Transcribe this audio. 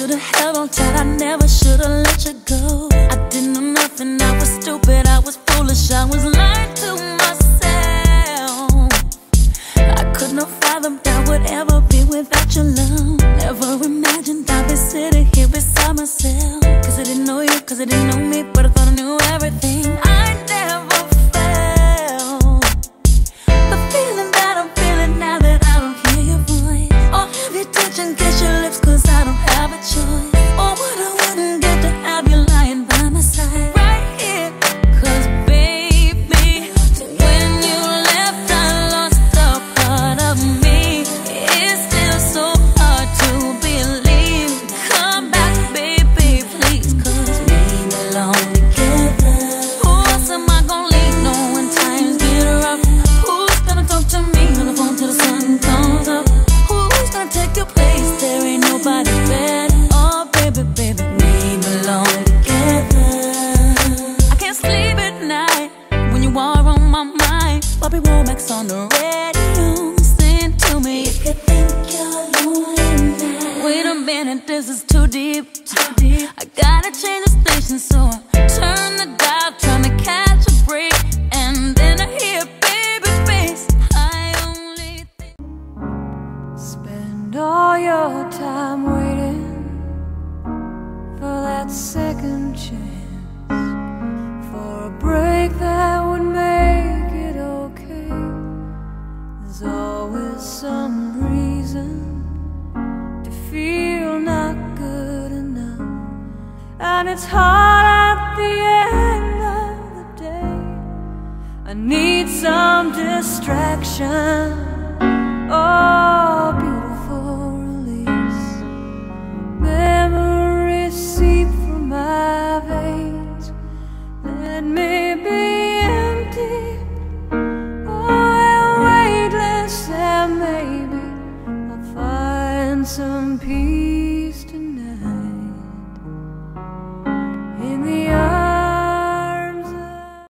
should've held on tight, I never should've let you go. I didn't know nothing, I was stupid, I was foolish, I was lying to myself. I could not fathom that would ever be without your love. Never imagined I'd be sitting here beside myself. Cause I didn't know you, cause I didn't you are on my mind. Bobby Womack's on the radio, sing to me. If you think you're lonely now. Wait a minute, this is too deep. Too deep. I gotta change the station, so I turn the dial, trying to catch a break, and then I hear baby face. I only think. Spend all your time waiting for that second chance, There's always some reason to feel not good enough, and it's hard at the end of the day. I need some distraction. Oh, beautiful release. Memories seep from my veins. Let me be some peace.